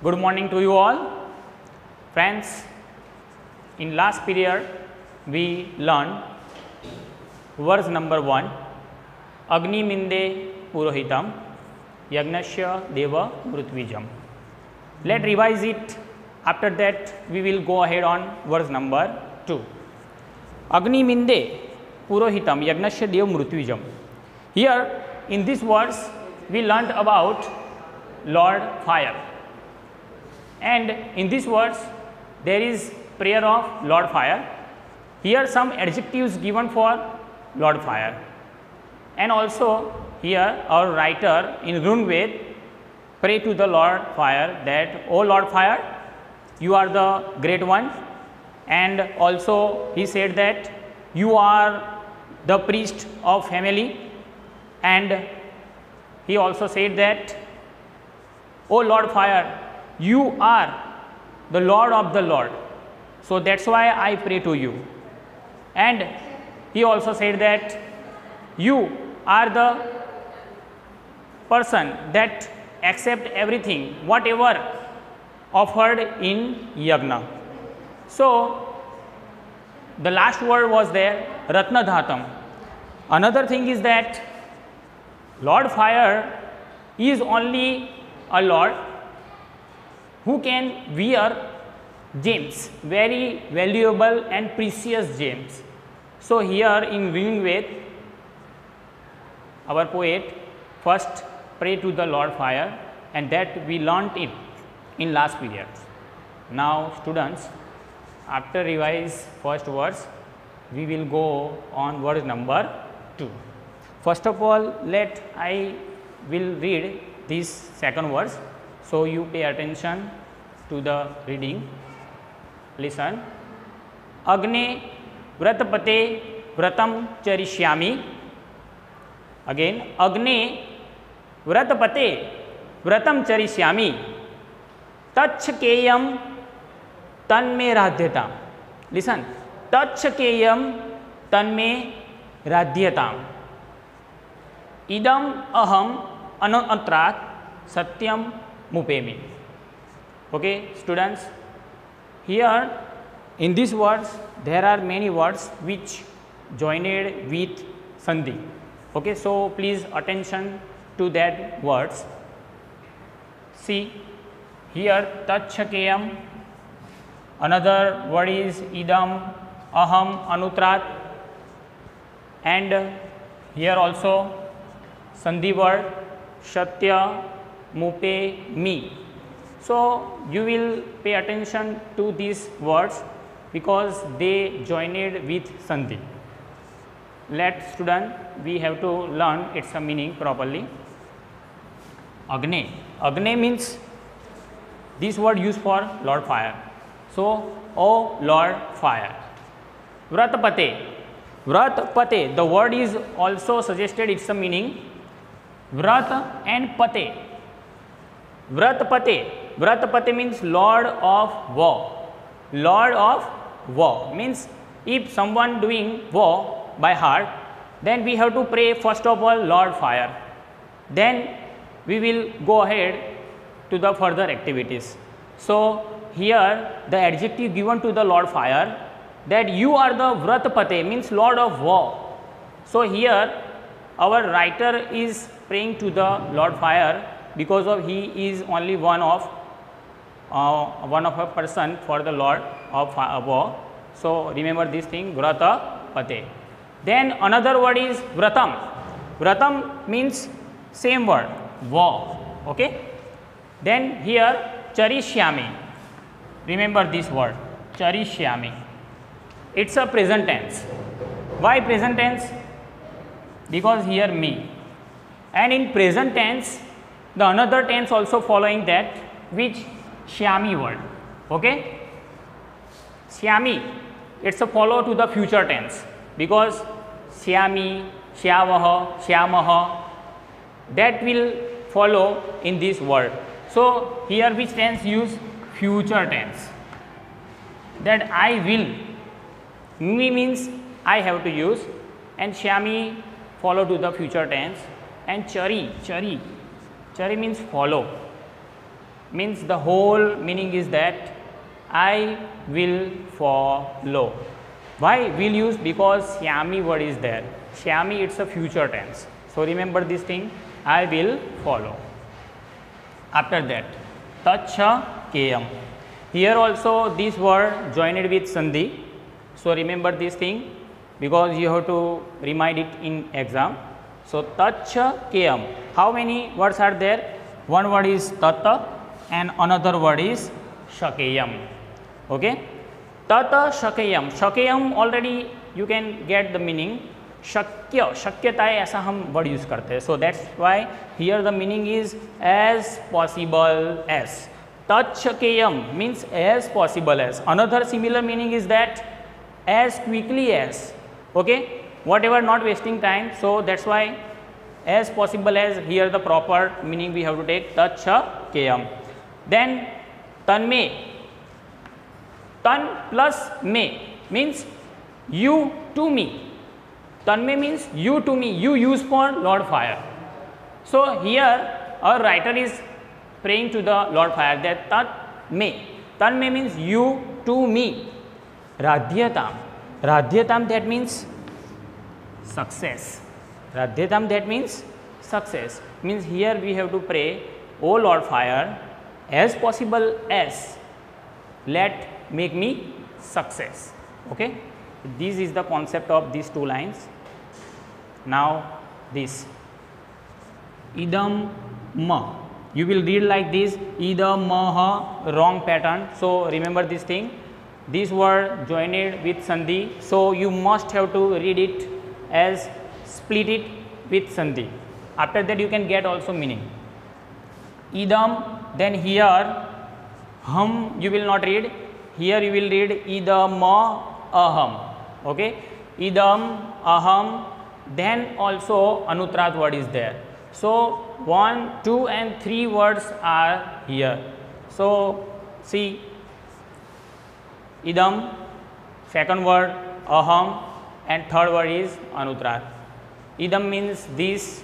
Good morning to you all. Friends, in last period we learned verse number 1 Agni Minde Purohitam Yagnasya Deva Mrutwijam. Let revise it. After that we will go ahead on verse number 2. Agni Minde Purohitam Yagnasya Deva Mrutwijam. Here in this verse we learned about Lord Fire and in this words there is prayer of Lord Fire. Here some adjectives given for Lord Fire. And also here our writer in Rigved pray to the Lord Fire that O Lord Fire you are the great one. And also he said that you are the priest of family. And he also said that O Lord Fire you are the Lord of the Lord. So that's why I pray to you. And he also said that you are the person that accept everything, whatever offered in yagna. So the last word was there, Ratnadhatam. Another thing is that Lord Fire is only a Lord who can wear gems, very valuable and precious gems. So here in Rigved, our poet first pray to the Lord Fire and that we learnt it in last period. Now students, after revise first verse, we will go on verse number 2. First of all, let I will read this second verse. So you pay attention to the reading. Listen. Agne vratapate vratam charishyami. Again, Agne vratapate vratam charishyami. Tachkeyam tanme radhyatam. Listen. Tachkeyam tanme radhyatam. Idam aham anantrat satyam mupemi. Okay, students, here in these words there are many words which joined with sandhi. Okay, so please attention to that words. See here tachakeyam, another word is idam, aham, anutrat, and here also sandhi word shatya, mupe, mi. So, you will pay attention to these words because they joined with sandhi. Let student we have to learn its meaning properly. Agne. Agne means this word used for Lord Fire. So, O Lord Fire. Vratpate. Vratpate. The word is also suggested its meaning. Vrat and pate. Vratpate. Vratpate means Lord of war. Lord of war means if someone doing war by heart, then we have to pray first of all Lord fire. Then we will go ahead to the further activities. So here the adjective given to the Lord fire that you are the Vratpate means Lord of war. So here our writer is praying to the Lord fire because of he is only one of uh, one of a person for the Lord of uh, war. So remember this thing Vrata Pate. Then another word is Vratam. Vratam means same word war. Okay. Then here Charishyami. Remember this word Charishyami. It's a present tense. Why present tense? Because here me. And in present tense, the another tense also following that which Shyami word. Okay? Shyami, it's a follow to the future tense. Because Shyami, Shyavaha, Shyamaha that will follow in this word. So, here which tense use? Future tense. That I will. Me means I have to use. And Shyami follow to the future tense. And Chari, Chari, Chari means follow means the whole meaning is that I will follow. Why will use? Because Shyami word is there. Shyami it's a future tense. So remember this thing. I will follow. After that, tacha KM. Here also this word joined with sandhi. So remember this thing because you have to remind it in exam. So tachakeyam. How many words are there? One word is tata and another word is shakeyam. Okay. Tata shakeyam. Shakeyam already you can get the meaning. शक्य शक्यता है ऐसा हम word use करते हैं so that's why here the meaning is as possible as तत्शकेयम means as possible as another similar meaning is that as quickly as okay whatever not wasting time so that's why as possible as here the proper meaning we have to take tacha kayam Then तन मे तन plus मे means you to me तन मे means you to me you use for lord fire so here our writer is praying to the lord fire that तन मे तन मे means you to me राध्यताम राध्यताम that means success राध्यताम that means success means here we have to pray O lord fire as possible as let make me success. Okay. This is the concept of these two lines. Now this idam ma you will read like this idam ma wrong pattern. So remember this thing this word joined with sandhi. So you must have to read it as split it with sandhi. After that you can get also meaning. Idam then here hum you will not read here you will read idam aham okay idam aham then also Anutrat word is there. So, 1, 2 and 3 words are here. So, see idam, second word aham and third word is Anutrat. Idam means this,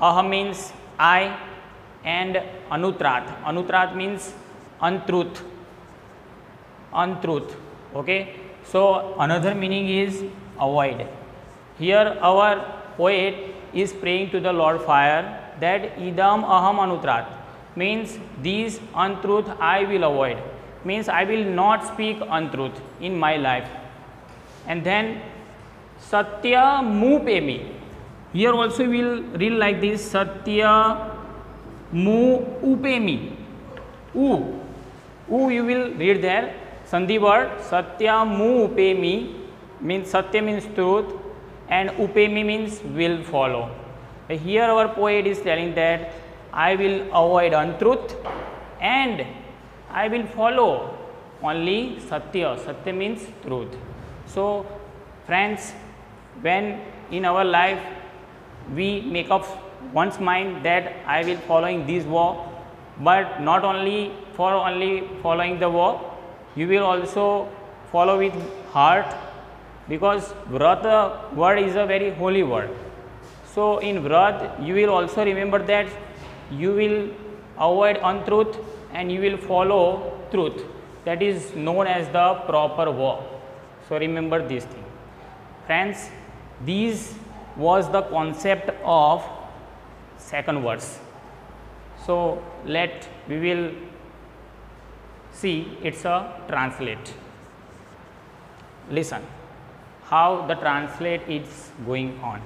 aham means I and Anutrat. Anutrat means untruth, untruth. Okay. So, another meaning is avoid. Here our poet is praying to the Lord fire that idam aham anutrat means these untruth I will avoid means I will not speak untruth in my life and then satya mupemi here also we will read like this satya mu upemi u u you will read there sandhi word satya mu upemi means satya means truth and upemi means will follow. Here our poet is telling that I will avoid untruth and I will follow only satya. Satya means truth. So friends, when in our life we make up one's mind that I will following this war, but not only for only following the war, you will also follow with heart because vrata word is a very holy word. So, in vrat you will also remember that you will avoid untruth and you will follow truth that is known as the proper vow. So, remember this thing. Friends, these was the concept of second verse. So, let we will see it's a translate. Listen how the translate is going on.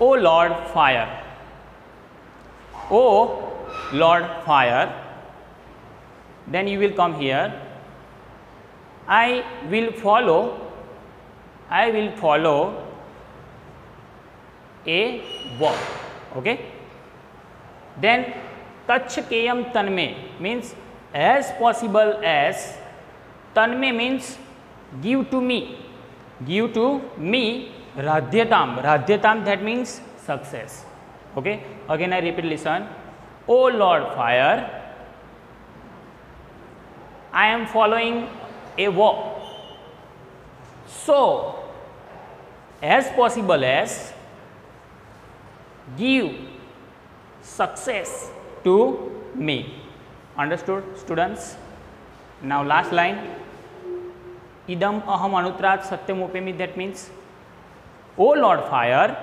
O Lord fire, O Lord fire, then you will come here. I will follow, I will follow a walk. Okay then तच्छ केयम तन्मे means as possible as तन्मे means give to me give to me राध्यताम राध्यताम that means success okay again I repeat listen O lord fire I am following a walk so as possible as give success to me. Understood students? Now last line. Idam aham anutrat satyam upemi that means, O Lord fire,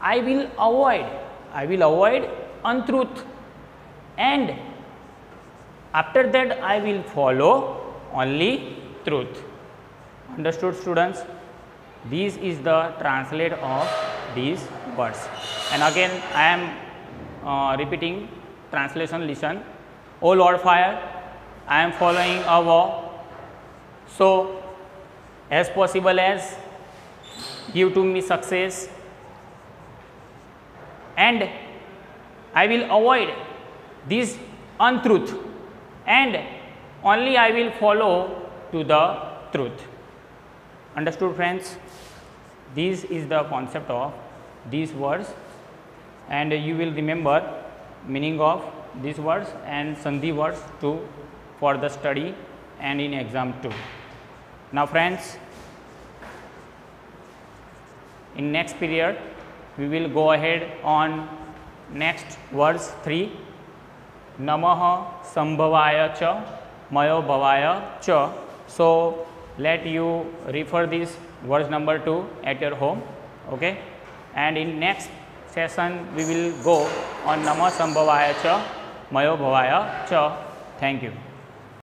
I will avoid, I will avoid untruth and after that I will follow only truth. Understood students? This is the translate of these words and again I am uh, repeating translation listen. O Lord fire, I am following a law. So, as possible as give to me success and I will avoid this untruth and only I will follow to the truth. Understood friends? This is the concept of these words and you will remember meaning of these words and sandhi words too for the study and in exam too. Now friends, in next period we will go ahead on next verse 3 namaha Sambhavaya cha Mayo Bhavaya cha. So, let you refer this verse number 2 at your home okay and in next session we will go on Namah Sambhavaya cha Mayo Bhavaya cha. Thank you.